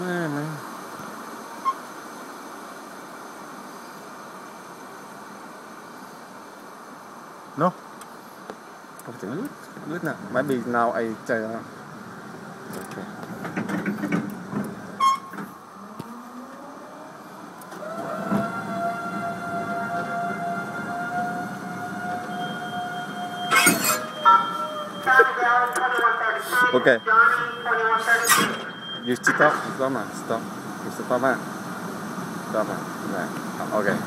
Mẹ mày. No. Không thể lướt, lướt nào. bị nào I chạy ra. Okay. Jest ci to? Zdane, sto. Jest to tam? Dobra, nie. Okej. Okay.